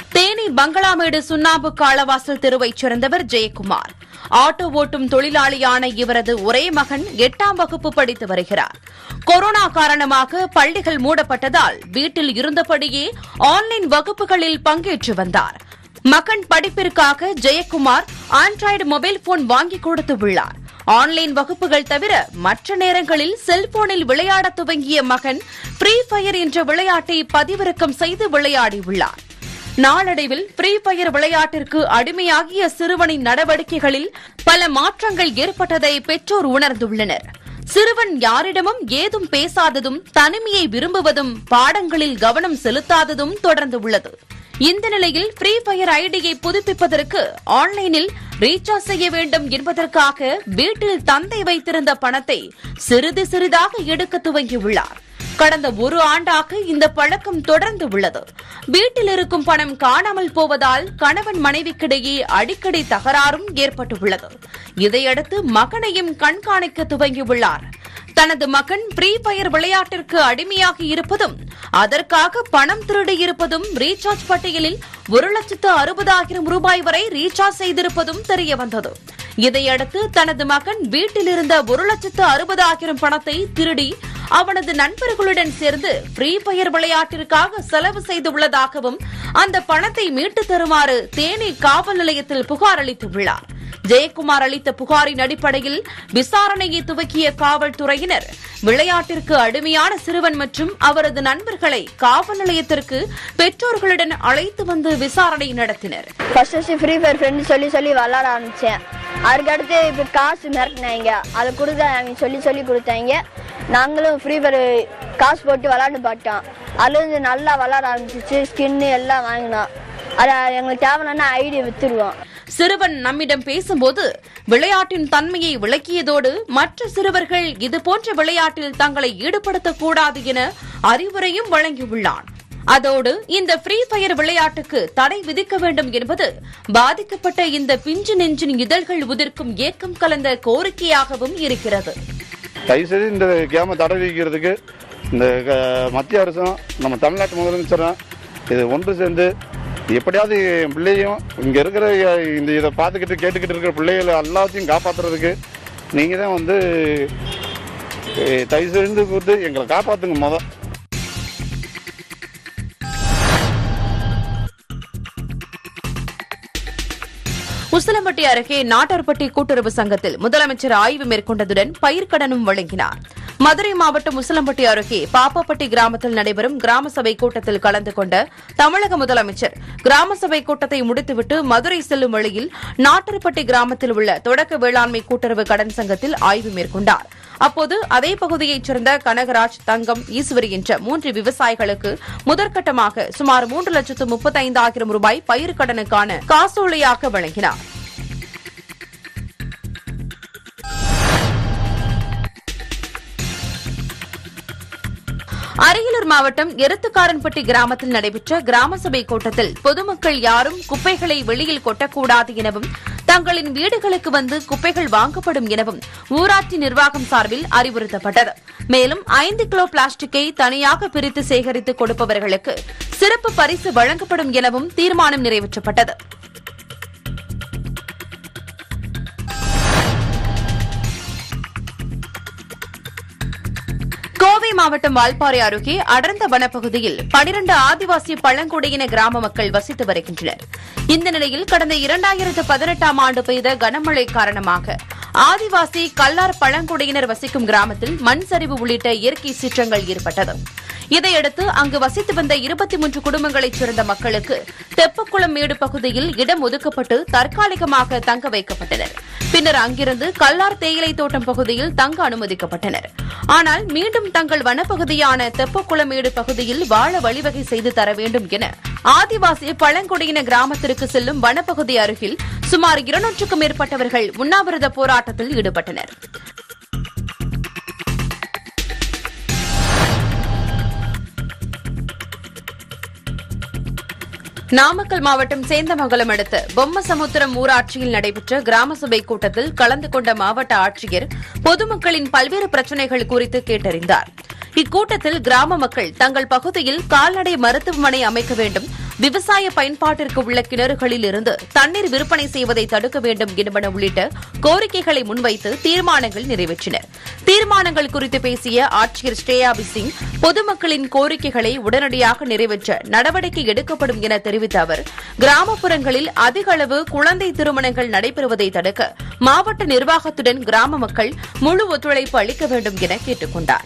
தேனி பங்களாமேடு சுண்ணாம்பு காலவாசல் தெருவைச் சேர்ந்தவர் ஜெயக்குமார். ஆட்டோ ஓட்டும் தொழிலாளியான இவரது ஒரே மகன் எட்டாம் வகுப்பு படித்து வருகிறார். கொரோனா காரணமாக பள்ளிகள் மூடப்பட்டதால் வீட்டில் இருந்தபடியே ஆன்லைன் வகுப்புகளில் பங்கேற்று வந்தார். மகன் படிப்பிற்காக ஜெயக்குமார் ஆண்ட்ராய்டு மொபைல் போன் வாங்கி கொடுத்து உள்ளார். ஆன்லைன் வகுப்புகள் தவிர மற்ற நேரங்களில் செல்போனில் விளையாட துவங்கிய மகன் ஃப்ரீ ஃபயர் என்ற விளையாட்டை பதிவிறக்கம் செய்து விளையாடியுள்ளார் நாளடைவில் ஃப்ரீ ஃபயர் விளையாட்டிற்கு அடிமையாகிய சிறுவனின் நடவடிக்கைகளில் பல மாற்றங்கள் ஏற்பட்டதை பெற்றோர் உணர்ந்துள்ளனர். சிறுவன் யாரிடமும் ஏதும் பேசாததும் தனிமையை விரும்புவதும் பாடங்களில் கவனம் செலுத்தாததும் தொடர்ந்து உள்ளது. இந்த நிலையில் ஃப்ரீ ஃபயர் ஐடியை புதுப்பிப்பதற்கு ஆன்லைனில் ரீசார்ஜ் செய்ய வேண்டும் என்பதற்காக வீட்டில் தந்தை வைத்திருந்த பணத்தை சிறிது சிறிதாக எடுக்க துவங்கியுள்ளார். கடந்த ஒரு ஆண்டாக இந்த பழக்கம் தொடர்ந்து உள்ளது. வீட்டில் இருக்கும் பணம் காணாமல் போவதால் கணவன் மனைவிக்கிடையே அடிக்கடி தகராறும் ஏற்பட்டுள்ளது. இதையடுத்து மகனையும் கண்காணிக்க துவங்கியுள்ளார். தனது மகன் ஃப்ரீ ஃபயர் விளையாட்டிற்கு அடிமையாகி இருப்பதும் அதற்காக பணம் திருடி இருப்பதும் ரீசார்ஜ் பட்டியலில் ஒரு லட்சத்து அறுபதாயிரம் ரூபாய் வரை ரீசார்ஜ் செய்திருப்பதும் தெரியவந்தது. இதையடுத்து தனது மகன் வீட்டில் இருந்த ஒரு லட்சத்து அறுபதாயிரம் பணத்தை திருடி அவனது நண்பர்களுடன் சேர்ந்து ஃப்ரீ பயர் விளையாட்டிற்காக செலவு செய்துள்ளதாகவும் அந்த பணத்தை மீட்டு தருமாறு தேனி காவல் நிலையத்தில் புகார் அளித்துள்ளார். ஜெயக்குமார் அளித்த புகாரின் அடிப்படையில் விசாரணையை துவக்கிய காவல்துறையினர் விளையாட்டிற்கு அடிமையான சிறுவன் மற்றும் அவரது நண்பர்களை காவல் நிலையத்திற்கு பெற்றோர்களுடன் அழைத்து வந்து விசாரணை நடத்தினர். ஃபர்ஸ்ட் ஃப்ரீ ஃபயர் சொல்லி சொல்லி விளாட அதுக்கு அடுத்து இப்போ காசு மிரட்டினாங்க. அதை கொடுக்க அவங்க சொல்லி சொல்லி கொடுத்தாங்க. நாங்களும் ஃப்ரீ ஃபயர் காசு போட்டு விளாண்டு பார்த்தோம். அதுலேருந்து நல்லா விளாட ஆரம்பிச்சிச்சு. ஸ்கின்னு எல்லாம் வாங்கினோம். அதை எங்களுக்கு தேவையான ஐடியா வித்துருவோம். சிறுவன் நம்மிடம் பேசும்போது விளையாட்டின் தன்மையை விளக்கியதோடு மற்ற சிறுவர்கள் இதுபோன்ற விளையாட்டில் தங்களை ஈடுபடுத்தக்கூடாது என அறிவுரையும் வழங்கியுள்ளான். அதோடு இந்த ஃப்ரீ ஃபயர் விளையாட்டுக்கு தடை விதிக்க வேண்டும் என்பது பாதிக்கப்பட்ட இந்த பிஞ்சு நெஞ்சின் இதழ்கள் உதிர்க்கும் ஏக்கம் கலந்த கோரிக்கையாகவும் இருக்கிறது. தயவுசெய்து இந்த கேமை தடை விதிக்கிறதுக்கு இந்த க- மத்திய அரசும் நம்ம தமிழ்நாட்டு முதலமைச்சரும் இது ஒன்று சேர்ந்து எப்படியாவது என் பிள்ளையும் இங்கே இருக்கிற இந்த இதை பார்த்துக்கிட்டு கேட்டுக்கிட்டு இருக்கிற பிள்ளைகளை எல்லாத்தையும் காப்பாற்றுறதுக்கு நீங்கள் தான் வந்து தயவு செஞ்சு கொடுத்து எங்களை காப்பாற்றுங்க மொதல். குசலம்பட்டி அருகே நாட்டார்பட்டி கூட்டுறவு சங்கத்தில் முதலமைச்சர் ஆய்வு மேற்கொண்டதுடன் பயிர்க்கடனும் வழங்கினார். மதுரை மாவட்டம் முசலம்பட்டி அருகே பாப்பாப்பட்டி கிராமத்தில் நடைபெறும் கிராம சபை கூட்டத்தில் கலந்து கொண்ட தமிழக முதலமைச்சர் கிராம சபை கூட்டத்தை முடித்துவிட்டு மதுரை செல்லும் வழியில் நாட்டார்பட்டி கிராமத்தில் உள்ள தொடக்க வேளாண்மை கூட்டுறவு கடன் சங்கத்தில் ஆய்வு மேற்கொண்டாா் அப்போது அதே பகுதியைச் சேர்ந்த கனகராஜ் தங்கம் ஈஸ்வரி என்ற மூன்று விவசாயிகளுக்கு முதற்கட்டமாக சுமார் மூன்று லட்சத்து முப்பத்தைந்தாயிரம் ரூபாய் பயிர்க்கடனுக்கான காசோலையாக வழங்கினார். அரியலூர் மாவட்டம் எருத்துக்காரன்பட்டி கிராமத்தில் நடைபெற்ற கிராம சபை கூட்டத்தில் பொதுமக்கள் யாரும் குப்பைகளை வெளியில் கொட்டக்கூடாது எனவும் தங்களின் வீடுகளுக்கு வந்து குப்பைகள் வாங்கப்படும் எனவும் ஊராட்சி நிர்வாகம் சார்பில் அறிவுறுத்தப்பட்டது. மேலும் ஐந்து கிலோ பிளாஸ்டிக்கை தனியாக பிரித்து சேகரித்து கொடுப்பவர்களுக்கு சிறப்பு பரிசு வழங்கப்படும் எனவும் தீர்மானம் நிறைவேற்றப்பட்டது. மாவட்டம் வால்பாறை அருகே அடர்ந்த வனப்பகுதியில் பனிரண்டு ஆதிவாசி பழங்குடியின கிராம மக்கள் வசித்து வருகின்றனர். இந்த நிலையில் கடந்த இரண்டாயிரத்து பதினெட்டாம் ஆண்டு பெய்த கனமழை காரணமாக ஆதிவாசி கல்லார் பழங்குடியினர் வசிக்கும் கிராமத்தில் மண் சரிவு உள்ளிட்ட இயற்கை சீற்றங்கள் ஏற்பட்டது. இதையடுத்து அங்கு வசித்து வந்த இருபத்தி மூன்று குடும்பங்களைச் சேர்ந்த மக்களுக்கு தெப்பக்குளம் மேடு பகுதியில் இடம் ஒதுக்கப்பட்டு தற்காலிகமாக தங்க வைக்கப்பட்டனர். பின்னர் அங்கிருந்து கல்லார் தேயிலை தோட்டம் பகுதியில் தங்க அனுமதிக்கப்பட்டனர். ஆனால் மீண்டும் தங்கள் வனப்பகுதியான தெப்பக்குளமேடு பகுதியில் வாழ வழிவகை செய்து தர வேண்டும் என ஆதிவாசி பழங்குடியின கிராமத்திற்கு செல்லும் வனப்பகுதி அருகில் சுமார் இருநூற்றுக்கும் மேற்பட்டவர்கள் உண்ணாவிரத போராட்டத்தில் ஈடுபட்டனர். நாமக்கல் மாவட்டம் சேந்தமங்கலம் அடுத்த பொம்மசமுத்திரம் ஊராட்சியில் நடைபெற்ற கிராம சபை கூட்டத்தில் கலந்து கொண்ட மாவட்ட ஆட்சியர் பொதுமக்களின் பல்வேறு பிரச்சினைகள் குறித்து கேட்டறிந்தார். இக்கூட்டத்தில் கிராம மக்கள் தங்கள் பகுதியில் கால்நடை மருத்துவமனை அமைக்க வேண்டும் விவசாய பயன்பாட்டிற்கு உள்ள கிணறுகளில் இருந்து தண்ணீர் விற்பனை செய்வதை தடுக்க வேண்டும் என்பன உள்ளிட்ட கோரிக்கைகளை முன்வைத்து தீர்மானங்கள் நிறைவேற்றினர் தீர்மானங்கள் குறித்து பேசிய ஆட்சியர் ஸ்ரேயாபி சிங் பொதுமக்களின் கோரிக்கைகளை உடனடியாக நிறைவேற்ற நடவடிக்கை எடுக்கப்படும் என தெரிவித்த அவர் கிராமப்புறங்களில் அதிக அளவு குழந்தை திருமணங்கள் நடைபெறுவதை தடுக்க மாவட்ட நிர்வாகத்துடன் கிராம மக்கள் முழு ஒத்துழைப்பு அளிக்க வேண்டும் என கேட்டுக் கொண்டாா்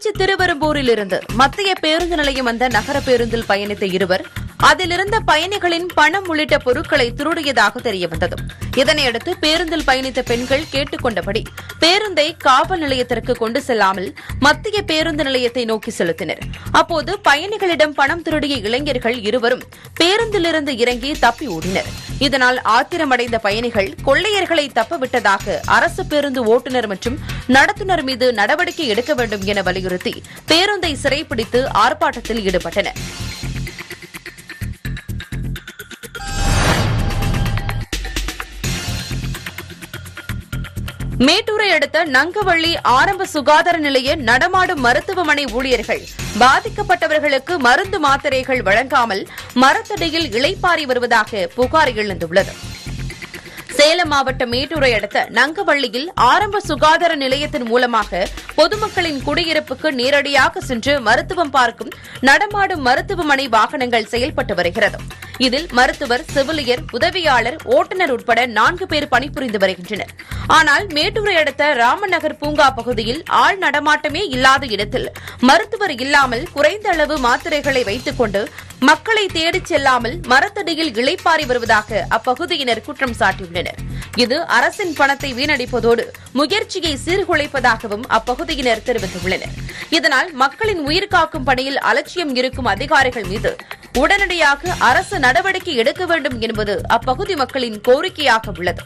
திருச்சி திருவெரும்பூரில் இருந்து மத்திய பேருந்து நிலையம் வந்த நகர பேருந்தில் பயணித்த இருவர் அதிலிருந்த பயணிகளின் பணம் உள்ளிட்ட பொருட்களை திருடியதாக தெரியவந்தது. இதனையடுத்து பேருந்தில் பயணித்த பெண்கள் கேட்டுக் கொண்டபடி பேருந்தை காவல் நிலையத்திற்கு கொண்டு செல்லாமல் மத்திய பேருந்து நிலையத்தை நோக்கி செலுத்தினர். அப்போது பயணிகளிடம் பணம் திருடிய இளைஞர்கள் இருவரும் பேருந்திலிருந்து இறங்கி தப்பி ஓடினர். இதனால் ஆத்திரமடைந்த பயணிகள் கொள்ளையர்களை தப்பவிட்டதாக அரசு பேருந்து ஓட்டுநர் மற்றும் நடத்துனர் மீது நடவடிக்கை எடுக்க வேண்டும் என வலியுறுத்தி வலியுறுத்தி பேருந்தை சிறைப்பிடித்து ஆர்ப்பாட்டத்தில் ஈடுபட்டனர். மேட்டூரை அடுத்த நங்கவள்ளி ஆரம்ப சுகாதார நிலைய நடமாடும் மருத்துவமனை ஊழியர்கள் பாதிக்கப்பட்டவர்களுக்கு மருந்து மாத்திரைகள் வழங்காமல் மரத்தடியில் இளைப்பாறி வருவதாக புகார் எழுந்துள்ளது. சேலம் மாவட்டம் மேட்டூரை அடுத்த நங்கவள்ளியில் ஆரம்ப சுகாதார நிலையத்தின் மூலமாக பொதுமக்களின் குடியிருப்புக்கு நேரடியாக சென்று மருத்துவம் பார்க்கும் நடமாடும் மருத்துவமனை வாகனங்கள் செயல்பட்டு வருகிறது. இதில் மருத்துவர் செவிலியர் உதவியாளர் ஓட்டுநர் உட்பட நான்கு பேர் பணிபுரிந்து வருகின்றனர். ஆனால் மேட்டூரை அடுத்த ராமநகர் பூங்கா பகுதியில் ஆள் நடமாட்டமே இல்லாத இடத்தில் மருத்துவர் இல்லாமல் குறைந்த அளவு மாத்திரைகளை வைத்துக் கொண்டு மக்களை தேடிச் செல்லாமல் மரத்தடியில் இளைப்பாறி வருவதாக அப்பகுதியினர் குற்றம் சாட்டியுள்ளனர். இது அரசின் பணத்தை வீணடிப்பதோடு முயற்சியை சீர்குலைப்பதாகவும் அப்பகுதியினர் தெரிவித்துள்ளனர். இதனால் மக்களின் உயிர் காக்கும் பணியில் அலட்சியம் இருக்கும் அதிகாரிகள் மீது உடனடியாக அரசு நடவடிக்கை எடுக்க வேண்டும் என்பது அப்பகுதி மக்களின் கோரிக்கையாக உள்ளது.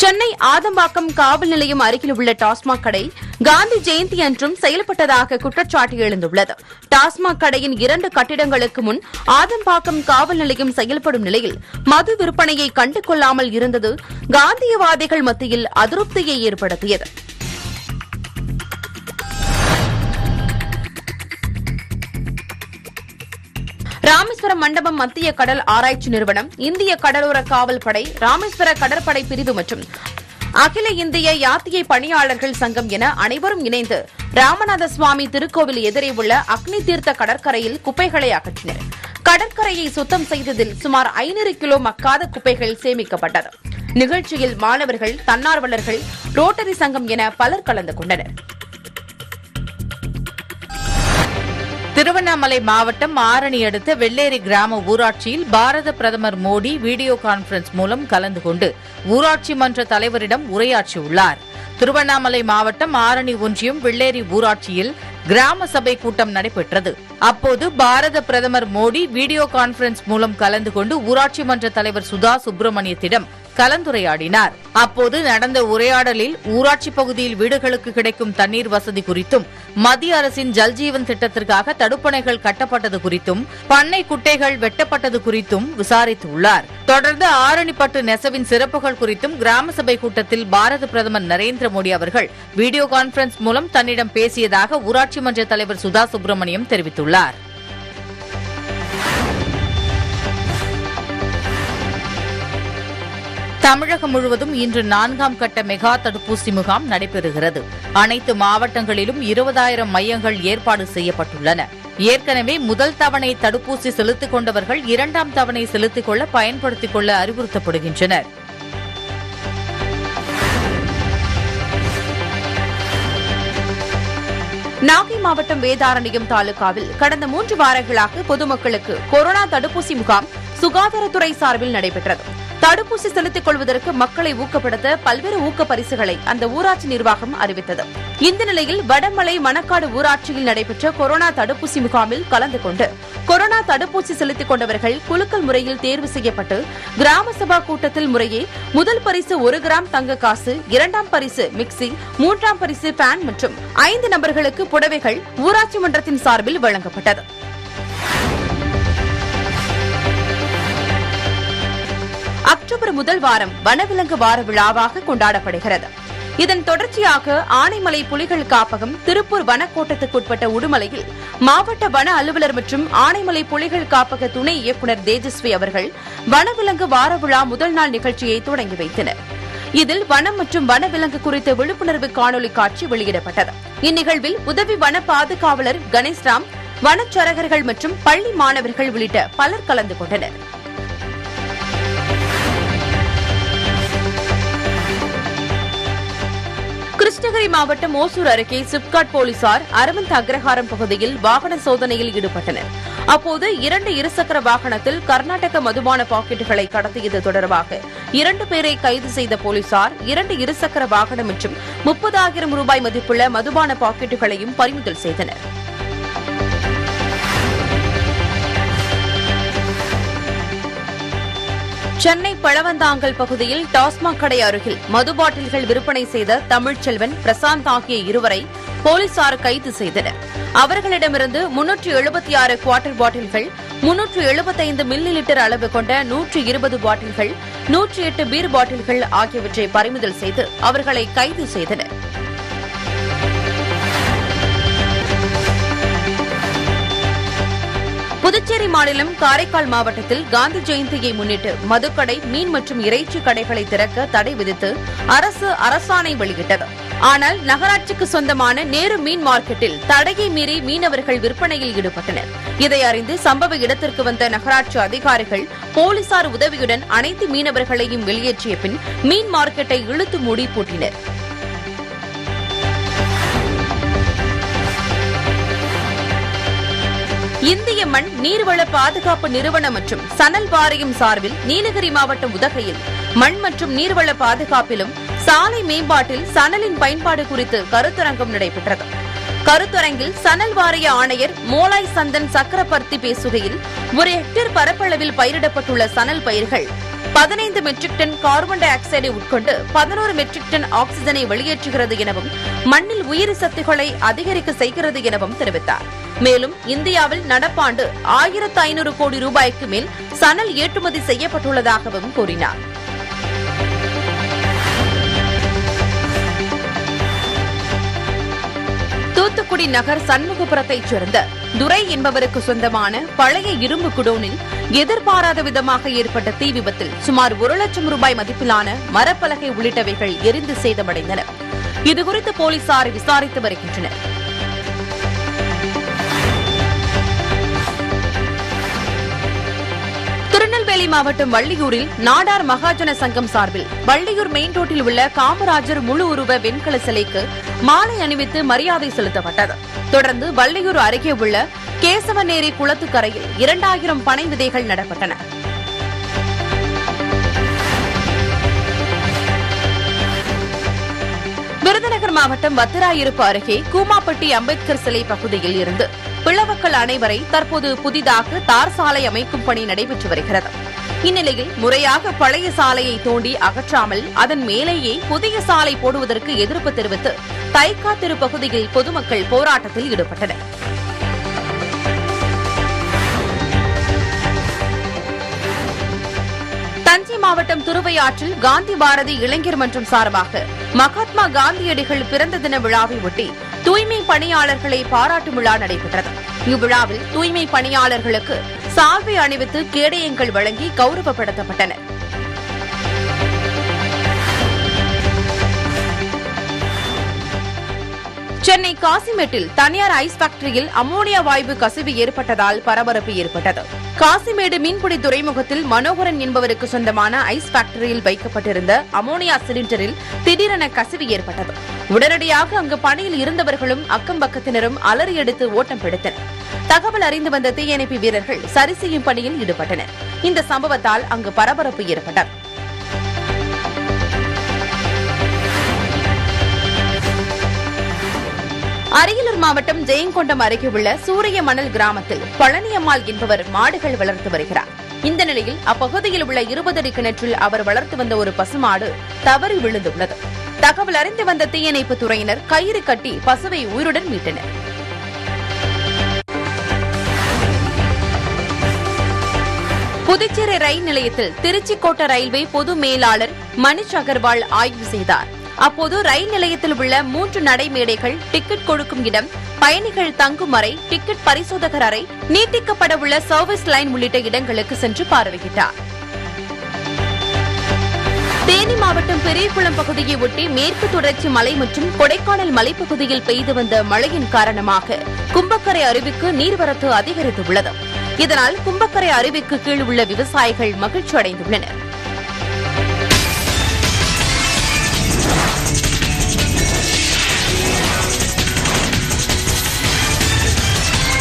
சென்னை ஆதம்பாக்கம் காவல் நிலையம் அருகில் உள்ள டாஸ்மாக் கடை காந்தி ஜெயந்தி அன்றும் செயல்பட்டதாக குற்றச்சாட்டு எழுந்துள்ளது. டாஸ்மாக் கடையின் இரண்டு கட்டிடங்களுக்கு முன் ஆதம்பாக்கம் காவல் நிலையம் செயல்படும் நிலையில் மது விற்பனையை கண்டு கொள்ளாமல் இருந்தது காந்தியவாதிகள் மத்தியில் அதிருப்தியை ஏற்படுத்தியது. ராமேஸ்வரம் மண்டபம் மத்திய கடல் ஆராய்ச்சி நிறுவனம் இந்திய கடலோர காவல் படை ராமேஸ்வர கடற்படை பிரிவு மற்றும் அகில இந்திய யாத்திரை பணியாளர்கள் சங்கம் என அனைவரும் இணைந்து ராமநாத சுவாமி திருக்கோவில் எதிரே உள்ள அக்னி தீர்த்த கடற்கரையில் குப்பைகளை அகற்றினர். கடற்கரையை சுத்தம் செய்ததில் சுமார் ஐநூறு கிலோ மக்காத குப்பைகள் சேமிக்கப்பட்டது. நிகழ்ச்சியில் மாணவர்கள் தன்னார்வலர்கள் ரோட்டரி சங்கம் என பலர் கலந்து கொண்டனர். திருவண்ணாமலை மாவட்டம் ஆரணி அடுத்த வெள்ளேரி கிராம ஊராட்சியில் பாரத பிரதமர் மோடி வீடியோ கான்பரன்ஸ் மூலம் கலந்து கொண்டு ஊராட்சி மன்ற தலைவரிடம் உரையாற்றியுள்ளார். திருவண்ணாமலை மாவட்டம் ஆரணி ஒன்றியம் வெள்ளேரி ஊராட்சியில் கிராம சபை கூட்டம் நடைபெற்றது. அப்போது பாரத பிரதமர் மோடி வீடியோ கான்பரன்ஸ் மூலம் கலந்து கொண்டு ஊராட்சி மன்ற தலைவர் சுதா சுப்பிரமணியத்திடம் கலந்துரையாடினார். அப்போது நடந்த உரையாடலில் ஊராட்சி பகுதியில் வீடுகளுக்கு கிடைக்கும் தண்ணீர் வசதி குறித்தும் மத்திய அரசின் ஜல்ஜீவன் திட்டத்திற்காக தடுப்பணைகள் கட்டப்பட்டது குறித்தும் பண்ணை குட்டைகள் வெட்டப்பட்டது குறித்தும் விசாரித்துள்ளார். தொடர்ந்து ஆரணிப்பட்டு நெசவின் சிறப்புகள் குறித்தும் கிராம சபை கூட்டத்தில் பாரத பிரதமர் நரேந்திர மோடி அவர்கள் வீடியோ கான்பரன்ஸ் மூலம் தன்னிடம் பேசியதாக ஊராட்சி மன்ற தலைவர் சுதா சுப்பிரமணியம் தெரிவித்துள்ளார். தமிழகம் முழுவதும் இன்று நான்காம் கட்ட மெகா தடுப்பூசி முகாம் நடைபெறுகிறது. அனைத்து மாவட்டங்களிலும் இருபதாயிரம் மையங்கள் ஏற்பாடு செய்யப்பட்டுள்ளன. ஏற்கனவே முதல் தவணை தடுப்பூசி செலுத்திக் கொண்டவர்கள் இரண்டாம் தவணை செலுத்திக் கொள்ள பயன்படுத்திக் கொள்ள அறிவுறுத்தப்படுகின்றனர். நாகை மாவட்டம் வேதாரண்யம் தாலுகாவில் கடந்த மூன்று வாரங்களாக பொதுமக்களுக்கு கொரோனா தடுப்பூசி முகாம் சுகாதாரத்துறை சார்பில் நடைபெற்றது. தடுப்பூசி செலுத்திக் கொள்வதற்கு மக்களை ஊக்கப்படுத்த பல்வேறு ஊக்க பரிசுகளை அந்த ஊராட்சி நிர்வாகம் அறிவித்தது. இந்த நிலையில் வடமலை மணக்காடு ஊராட்சியில் நடைபெற்ற கொரோனா தடுப்பூசி முகாமில் கலந்து கொண்டு கொரோனா தடுப்பூசி செலுத்திக் கொண்டவர்கள் குலுக்கல் முறையில் தேர்வு செய்யப்பட்டு கிராம சபா கூட்டத்தில் முறையே முதல் பரிசு ஒரு கிராம் தங்க காசு இரண்டாம் பரிசு மிக்சி மூன்றாம் பரிசு பேன் மற்றும் ஐந்து நபர்களுக்கு புடவைகள் ஊராட்சி மன்றத்தின் சார்பில் வழங்கப்பட்டது. அக்டோபர் முதல் வாரம் வனவிலங்கு வார விழாவாக கொண்டாடப்படுகிறது. இதன் தொடர்ச்சியாக ஆனைமலை புலிகள் காப்பகம் திருப்பூர் வனக்கோட்டத்துக்குட்பட்ட உடுமலையில் மாவட்ட வன அலுவலர் மற்றும் ஆனைமலை புலிகள் காப்பக துணை இயக்குநர் தேஜஸ்வி அவர்கள் வனவிலங்கு வார விழா முதல் நாள் நிகழ்ச்சியை தொடங்கி வைத்தனர். இதில் வனம் மற்றும் வனவிலங்கு குறித்த விழிப்புணர்வு காணொலி காட்சி வெளியிடப்பட்டது. இந்நிகழ்வில் உதவி வன பாதுகாவலர் கணேஷ்ராம் வனச்சரகர்கள் மற்றும் பள்ளி மாணவர்கள் உள்ளிட்ட பலர் கலந்து கொண்டனர். கிருஷ்ணகிரி மாவட்டம் ஓசூர் அருகே சிப்காட் போலீசார் அரவிந்த் அக்ரஹாரம் பகுதியில் வாகன சோதனையில் ஈடுபட்டனர். அப்போது இரண்டு இருசக்கர வாகனத்தில் கர்நாடக மதுபான பாக்கெட்டுகளை கடத்தியது தொடர்பாக இரண்டு பேரை கைது செய்த போலீசார் இரண்டு இருசக்கர வாகனம் மற்றும் முப்பதாயிரம் ரூபாய் மதிப்புள்ள மதுபான பாக்கெட்டுகளையும் பறிமுதல் செய்தனா் சென்னை பழவந்தாங்கல் பகுதியில் டாஸ்மாக் கடை அருகில் மது பாட்டில்கள் விற்பனை செய்த தமிழ்ச்செல்வன் பிரசாந்த் ஆகிய இருவரை போலீசார் கைது செய்தனர். அவர்களிடமிருந்து முன்னூற்று எழுபத்தி ஆறு குவார்டர் பாட்டில்கள் முன்னூற்று எழுபத்தைந்து மில்லி லிட்டர் அளவு கொண்ட நூற்று இருபது பாட்டில்கள் நூற்றி எட்டு பீர் பாட்டில்கள் ஆகியவற்றை பறிமுதல் செய்து அவர்களை கைது செய்தனர். புதுச்சேரி மாநிலம் காரைக்கால் மாவட்டத்தில் காந்தி ஜெயந்தியை முன்னிட்டு மதுக்கடை மீன் மற்றும் இறைச்சி கடைகளை திறக்க தடை விதித்து அரசு அரசாணை வெளியிட்டது. ஆனால் நகராட்சிக்கு சொந்தமான நேரு மீன் மார்க்கெட்டில் தடையை மீறி மீனவர்கள் விற்பனையில் ஈடுபட்டனர். இதை அறிந்து சம்பவ இடத்திற்கு வந்த நகராட்சி அதிகாரிகள் போலீசார் உதவியுடன் அனைத்து மீனவர்களையும் வெளியேற்றிய பின் மீன் மார்க்கெட்டை இழுத்து மூடி பூட்டினர். இந்திய மண் நீர்வள பாதுகாப்பு நிறுவனம் மற்றும் சணல் வாரியம் சார்பில் நீலகிரி மாவட்டம் உதகையில் மண் மற்றும் நீர்வள பாதுகாப்பிலும் சாலை மேம்பாட்டில் சணலின் பயன்பாடு குறித்து கருத்தரங்கம் நடைபெற்றது. கருத்தரங்கில் சணல் வாரிய ஆணையர் மோலாய் சந்தன் சக்கரபர்த்தி பேசுகையில் ஒரு ஹெக்டேர் பரப்பளவில் பயிரிடப்பட்டுள்ள சணல் பயிர்கள் பதினைந்து மெட்ரிக் டன் கார்பன் டை ஆக்சைடை உட்கொண்டு பதினோரு மெட்ரிக் டன் ஆக்சிஜனை வெளியேற்றுகிறது எனவும் மண்ணில் உயிரி சத்துக்களை அதிகரிக்க செய்கிறது எனவும் தெரிவித்தார். மேலும் இந்தியாவில் நடப்பாண்டு ஆயிரத்து ஐநூறு கோடி ரூபாய்க்கு மேல் சணல் ஏற்றுமதி செய்யப்பட்டுள்ளதாகவும் கூறினார். தூத்துக்குடி நகர் சண்முகபுரத்தைச் சேர்ந்த துரை என்பவருக்கு சொந்தமான பழைய இரும்பு குடோனில் எதிர்பாராத விதமாக ஏற்பட்ட தீ விபத்தில் சுமார் ஒரு லட்சம் ரூபாய் மதிப்பிலான மரப்பலகை உள்ளிட்டவைகள் எரிந்து சேதமடைந்தன. இதுகுறித்து போலீசார் விசாரித்து வருகின்றனர். திருநெல்வேலி மாவட்டம் வள்ளியூரில் நாடார் மகாஜன சங்கம் சார்பில் வள்ளியூர் மெயின் ரோட்டில் உள்ள காமராஜர் முழு உருவ வெண்கல சிலைக்கு மாலை அணிவித்து மரியாதை செலுத்தப்பட்டது. தொடர்ந்து வள்ளியூர் அருகே உள்ள கேசவநேரி குளத்துக்கரையில் இரண்டாயிரம் பனை விதைகள் நடப்பட்டன. விருதுநகர் மாவட்டம் வத்திராயிருப்பு அருகே கூமாப்பட்டி அம்பேத்கர் சிலை பகுதியில் இருந்து பிளவக்கள் அனைவரை தற்போது புதிதாக தார் சாலை அமைக்கும் பணி நடைபெற்று வருகிறது. இந்நிலையில் முறையாக பழைய சாலையை தோண்டி அகற்றாமல் அதன் மேலேயே புதிய சாலை போடுவதற்கு எதிர்ப்பு தெரிவித்து தைக்காத்திரு பகுதியில் பொதுமக்கள் போராட்டத்தில் ஈடுபட்டனர். தஞ்சை மாவட்டம் துருவையாற்றில் காந்தி பாரதி இளைஞர் மன்றம் சார்பாக மகாத்மா காந்தியடிகள் பிறந்த தின விழாவை ஒட்டி தூய்மை பணியாளர்களை பாராட்டும் விழா நடைபெற்றது. இவ்விழாவில் தூய்மை பணியாளர்களுக்கு சால்வை அணிவித்து கேடயங்கள் வழங்கி கௌரவப்படுத்தப்பட்டனா் சென்னை காசிமேட்டில் தனியார் ஐஸ் ஃபேக்டரியில் அமோனியா வாயு கசிவு ஏற்பட்டதால் பரபரப்பு ஏற்பட்டது. காசிமேடு மீன்பிடி துறைமுகத்தில் மனோகரன் என்பவருக்கு சொந்தமான ஐஸ் ஃபேக்டரியில் வைக்கப்பட்டிருந்த அமோனியா சிலிண்டரில் திடீரென கசிவு ஏற்பட்டது. உடனடியாக அங்கு பணியில் இருந்தவர்களும் அக்கம் பக்கத்தினரும் அலறி எடுத்து ஓட்டம் பிடித்தனர். தகவல் அறிந்து வந்த தீயணைப்பு வீரர்கள் சரி செய்யும் பணியில் ஈடுபட்டனர். இந்த சம்பவத்தால் அங்கு பரபரப்பு ஏற்பட்டது. அரியலூர் மாவட்டம் ஜெயங்கொண்டம் அருகே உள்ள சூரிய மணல் கிராமத்தில் பழனியம்மாள் என்பவர் மாடுகள் வளர்த்து வருகிறார். இந்த நிலையில் அப்பகுதியில் உள்ள இருபது அடி கிணற்றில் அவர் வளர்த்து வந்த ஒரு பசுமாடு தவறி விழுந்துள்ளது. தகவல் அறிந்து வந்த தீயணைப்பு துறையினர் கயிறு கட்டி பசுவை உயிருடன் மீட்டனர். புதுச்சேரி ரயில் நிலையத்தில் திருச்சி கோட்ட ரயில்வே பொது மேலாளர் மணிஷ் அகர்வால் ஆய்வு செய்தார். அப்போது ரயில் நிலையத்தில் உள்ள மூன்று நடைமேடைகள் டிக்கெட் கொடுக்கும் இடம் பயணிகள் தங்கும் அறை டிக்கெட் பரிசோதகர் அறை நீட்டிக்கப்பட உள்ள சர்வீஸ் லைன் உள்ளிட்ட இடங்களுக்கு சென்று பார்வையிட்டார். தேனி மாவட்டம் பெரியகுளம் பகுதியை ஒட்டி மேற்கு தொடர்ச்சி மலை மற்றும் கொடைக்கானல் மலைப்பகுதியில் பெய்து வந்த மழையின் காரணமாக கும்பக்கரை அருவிக்கு நீர்வரத்து அதிகரித்துள்ளது. இதனால் கும்பக்கரை அருவிக்கு கீழ் உள்ள விவசாயிகள் மகிழ்ச்சி அடைந்துள்ளனர்